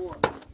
war.